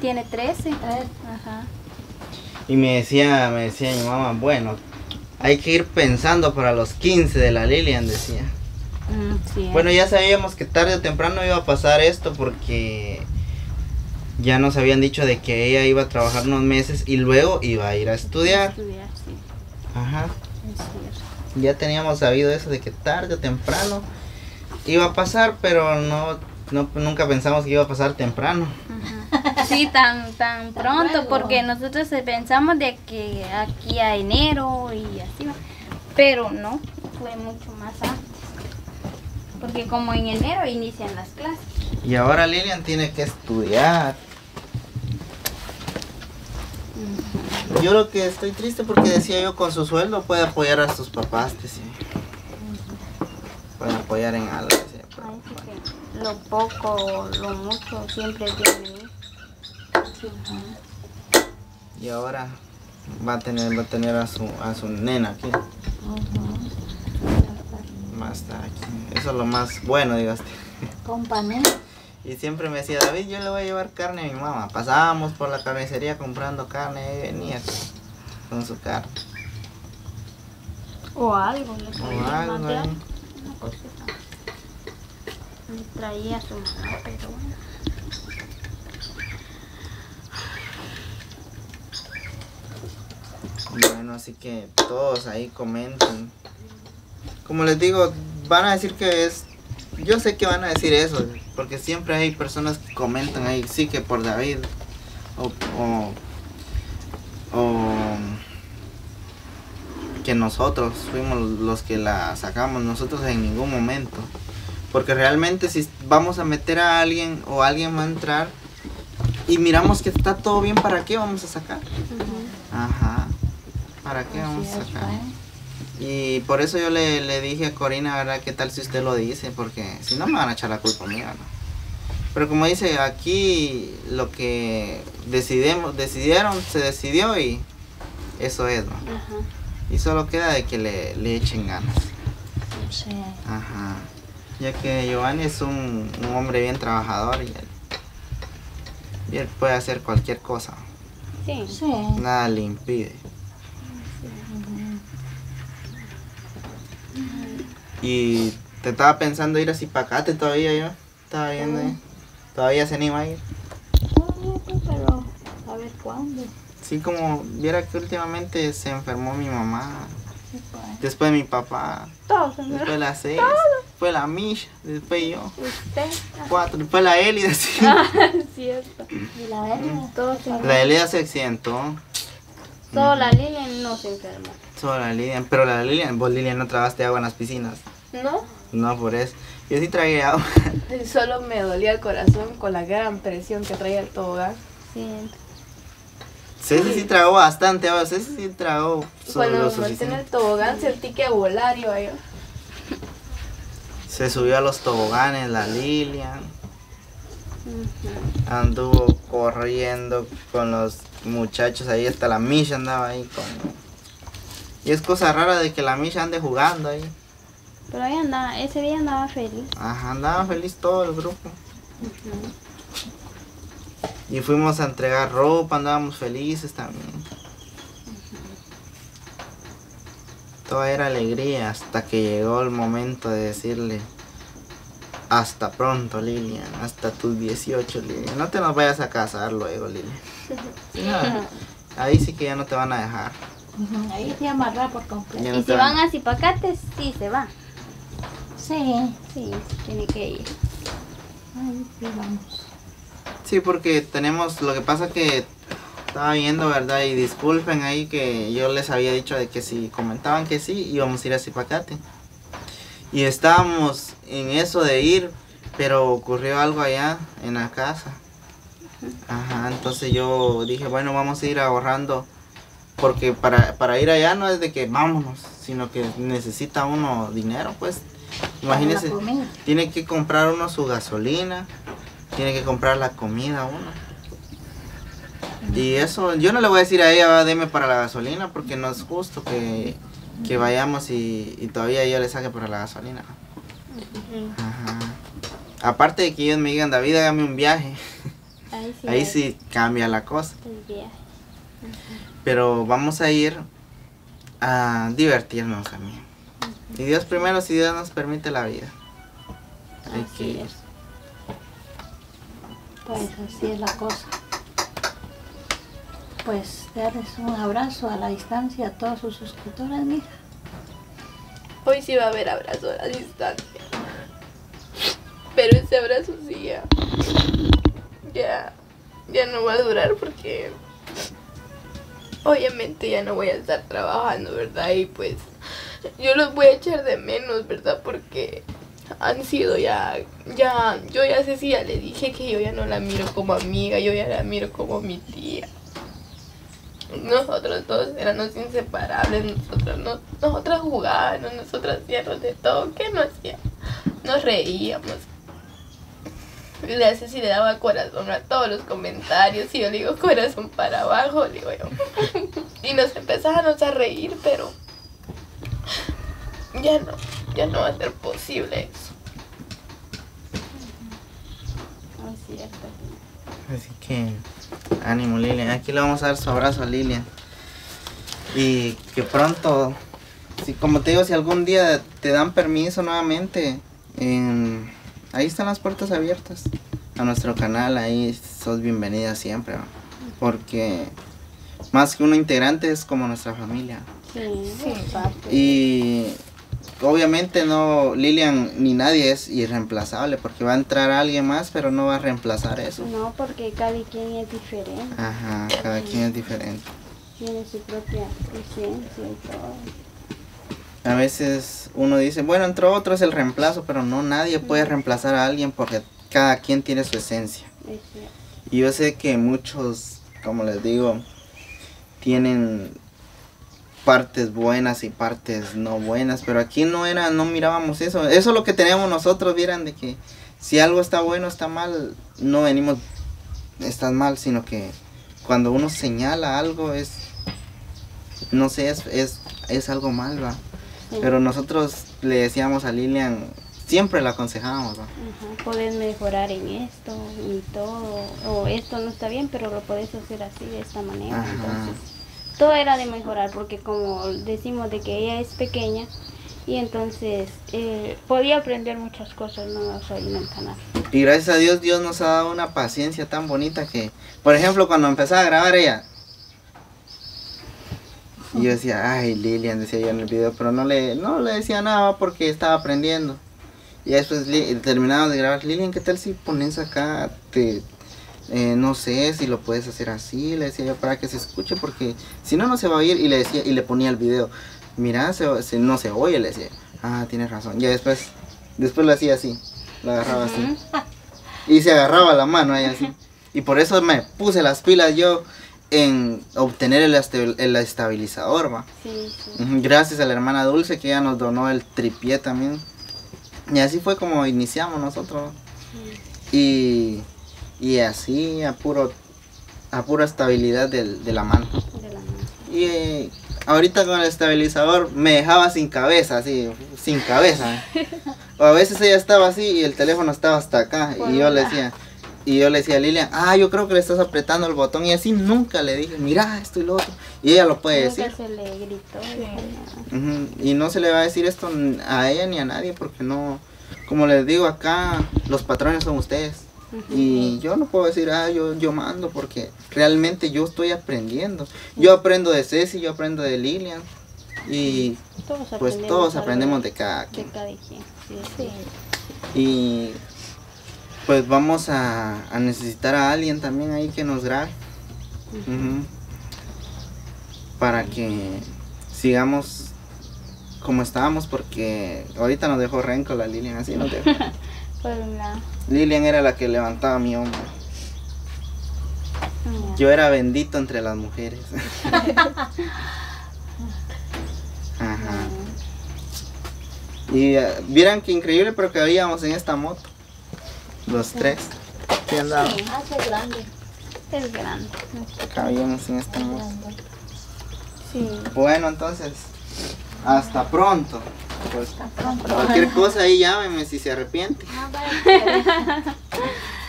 tiene 13. Ajá. Y me decía, me decía mi mamá, bueno, hay que ir pensando para los 15 de la Lilian, decía. Mm, sí. Bueno, ya sabíamos que tarde o temprano iba a pasar esto porque ya nos habían dicho de que ella iba a trabajar unos meses y luego iba a ir a estudiar. Estudiar, sí. Ajá. Es cierto. Ya teníamos sabido eso de que tarde o temprano iba a pasar, pero no, no nunca pensamos que iba a pasar temprano. Ajá. Sí, tan, tan pronto, porque nosotros eh, pensamos de que aquí a enero y así va. Pero no, fue mucho más antes. Porque como en enero inician las clases. Y ahora Lilian tiene que estudiar. Yo lo que estoy triste porque decía yo con su sueldo puede apoyar a sus papás, decía. Puede apoyar en algo, decía. pero Ay, sí bueno. que lo poco, lo mucho, siempre es bienvenido. Y ahora va a tener, va a tener a su, a su nena aquí. Va a estar aquí. Eso es lo más bueno, digas. Compañía. Y siempre me decía, David, yo le voy a llevar carne a mi mamá. Pasábamos por la carnicería comprando carne y venía con su carne. O algo, le O algo Le traía su mamá, pero bueno. Bueno, así que todos ahí comenten. Como les digo, van a decir que es... Yo sé que van a decir eso, porque siempre hay personas que comentan ahí, sí que por David. O, o que nosotros fuimos los que la sacamos, nosotros en ningún momento. Porque realmente si vamos a meter a alguien o alguien va a entrar y miramos que está todo bien, ¿para qué vamos a sacar? Ajá. ¿Para qué vamos a sacar? Y por eso yo le, le dije a Corina, ¿verdad? ¿Qué tal si usted lo dice? Porque si no me van a echar la culpa mía, ¿no? Pero como dice, aquí lo que decidimos, decidieron, se decidió y eso es, ¿no? Ajá. Y solo queda de que le, le echen ganas. Sí. Ajá. Ya que Giovanni es un, un hombre bien trabajador y él, y él puede hacer cualquier cosa. Sí. Sí. Nada le impide. Y te estaba pensando ir a Zipacate todavía yo. Estaba viendo ahí. Todavía se anima a ir. Pero a ver cuándo. Sí, como viera que últimamente se enfermó mi mamá. Pues. Después mi papá. Todos, Después la seis. Después la Misha. Después yo. Usted. Cuatro. Después la Elida. Sí. Es cierto. Y la verga. Todos se La Elida se accidentó. Solo la Lilian no se enfermó. Solo la Lilian. Pero la Lilian, vos Lilian no trabaste agua en las piscinas. No, No, por eso. Yo sí tragué agua. solo me dolía el corazón con la gran presión que traía el tobogán. Sí. Ceci sí tragó bastante agua. Ceci sí tragó Cuando me monté en el tobogán sentí que volar iba yo. Se subió a los toboganes la Lilian. Anduvo corriendo con los muchachos ahí. Hasta la Misha andaba ahí con... Y es cosa rara de que la Misha ande jugando ahí. Pero ahí andaba, ese día andaba feliz. Ajá, andaba feliz todo el grupo. Y fuimos a entregar ropa, andábamos felices también. Todo era alegría hasta que llegó el momento de decirle hasta pronto Lilian, hasta tus 18 Lilian. No te nos vayas a casar luego Lilian. No, ahí sí que ya no te van a dejar. Ahí se amarra por completo. No Y te si van- van a Zipacates, sí se va. Sí. Sí, tiene que ir. Ahí vamos. Sí, porque tenemos, lo que pasa que estaba viendo, ¿verdad? Y disculpen ahí que yo les había dicho de que si comentaban que sí, íbamos a ir a Zipacate. Y estábamos en eso de ir, pero ocurrió algo allá en la casa. Ajá, entonces yo dije, bueno, vamos a ir ahorrando. Porque para, para ir allá no es de que vámonos, sino que necesita uno dinero, pues. Comida. Tiene que comprar uno su gasolina, tiene que comprar la comida uno. Y eso, yo no le voy a decir a ella, "Va, deme para la gasolina, porque no es justo que, que vayamos y, y todavía yo le saque para la gasolina. Ajá. Aparte de que ellos me digan, David, hágame un viaje. Ahí sí. ahí sí cambia la cosa. el viaje. Pero vamos a ir a divertirnos también. Y Dios primero, si Dios nos permite la vida. Hay que Así ir. es. Pues así es la cosa. Pues darles un abrazo a la distancia a todos sus suscriptores, mija. Hoy sí va a haber abrazo a la distancia. Pero ese abrazo sí ya. Ya. Ya no va a durar porque. Obviamente ya no voy a estar trabajando, ¿verdad? Y pues. Yo los voy a echar de menos, ¿verdad? Porque han sido ya. Ya. Yo ya sé si ya le dije que yo ya no la miro como amiga, yo ya la miro como mi tía. Nosotros dos éramos inseparables, nosotros no, nosotras jugábamos, nosotras hacíamos de todo, ¿qué no hacíamos? Nos reíamos. Y la Ceci le daba corazón a todos los comentarios y yo le digo corazón para abajo, le digo yo. Y nos empezábamos a reír, pero ya no, ya no va a ser posible eso. No es cierto. Así que ánimo Lilian. Aquí le vamos a dar su abrazo a Lilian. Y que pronto, si, como te digo, si algún día te dan permiso nuevamente, en- ahí están las puertas abiertas a nuestro canal. Ahí sos bienvenida siempre. Porque más que uno integrante es como nuestra familia. Sí, Sí. Y obviamente no, Lilian ni nadie es irreemplazable porque va a entrar alguien más, pero no va a reemplazar eso. No, porque cada quien es diferente. Ajá, cada quien es diferente. Tiene su propia esencia y todo. A veces uno dice, bueno, entró otro es el reemplazo, pero no, nadie puede reemplazar a alguien porque cada quien tiene su esencia. Y yo sé que muchos, como les digo, tienen partes buenas y partes no buenas, pero aquí no era, no mirábamos eso. Eso es lo que teníamos nosotros, vieran de que si algo está bueno, está mal, no venimos, estás mal, sino que cuando uno señala algo es, no sé, es, es, es algo mal, va. Sí. Pero nosotros le decíamos a Lilian, siempre la aconsejábamos, va. Ajá, Puedes mejorar en esto y todo. O esto no está bien, pero lo puedes hacer así, de esta manera. Ajá. Entonces, todo era de mejorar, porque como decimos de que ella es pequeña, y entonces eh, podía aprender muchas cosas nuevas ahí en el canal. Y gracias a Dios, Dios nos ha dado una paciencia tan bonita que, por ejemplo, cuando empezaba a grabar ella, yo decía, ay, Lilian, decía yo en el video, pero no le, no le decía nada porque estaba aprendiendo. Y después terminamos de grabar, Lilian, ¿qué tal si pones acá, te, eh, no sé si lo puedes hacer así? Le decía yo para que se escuche, porque si no, no se va a oír. Y le decía, y le ponía el video, mira, se, se- no se oye, le decía, ah, tienes razón. Ya después, después lo hacía así, lo agarraba así. Y se agarraba la mano ahí así. Y por eso me puse las pilas yo en obtener el, este- el estabilizador, va. Sí, Gracias a la hermana Dulce que ella nos donó el tripié también. Y así fue como iniciamos nosotros. Y, y así a puro a pura estabilidad del- de la mano. De la mano. Y eh, ahorita con el estabilizador me dejaba sin cabeza, así, sin cabeza. O a veces ella estaba así y el teléfono estaba hasta acá. Y yo le decía, y yo le decía a Lilian, ah, yo creo que le estás apretando el botón. Y así nunca le dije, mira esto y lo otro. Y ella lo puede Nunca decir. se le gritó. Sí. Y no se le va a decir esto a ella ni a nadie porque no, como les digo acá, los patrones son ustedes. Y yo no puedo decir, ah, yo, yo mando porque realmente yo estoy aprendiendo. Yo aprendo de Ceci, yo aprendo de Lilian. Y Todos pues todos aprendemos de cada de quien. cada quien. Sí, sí. Y pues vamos a, a necesitar a alguien también ahí que nos grabe. Para que sigamos como estábamos porque ahorita nos dejó renco la Lilian, así nos dejó. Por un lado. Lilian era la que levantaba mi hombro. Yo era bendito entre las mujeres. Ajá. Y eh, vieran que increíble, pero que habíamos en esta moto. Los tres. ¿Qué andaban? Hace grande. Es grande. Cabíamos en esta moto. Sí. Bueno, entonces, hasta pronto. Pues, cualquier cosa ahí llámeme si se arrepiente.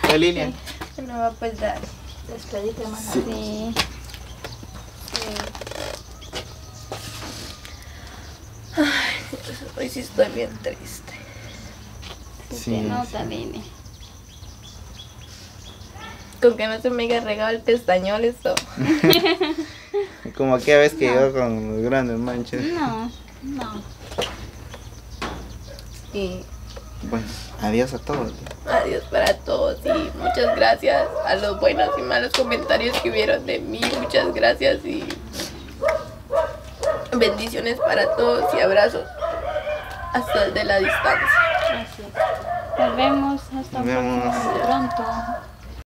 ¿Qué, Lilian? Bueno, va, pues dale. Despedite, hermana. Sí. Hoy sí estoy bien triste. Sí, nota, sí. Lili. Con que no se me haya regado el pestañol esto. Como aquella vez que yo con los grandes manchas. No, no. Y Pues, adiós a todos. adiós para todos y muchas gracias a los buenos y malos comentarios que hubieron de mí. Muchas gracias y bendiciones para todos y abrazos hasta de la distancia. Gracias. Nos vemos hasta Nos vemos. próximo. Pronto.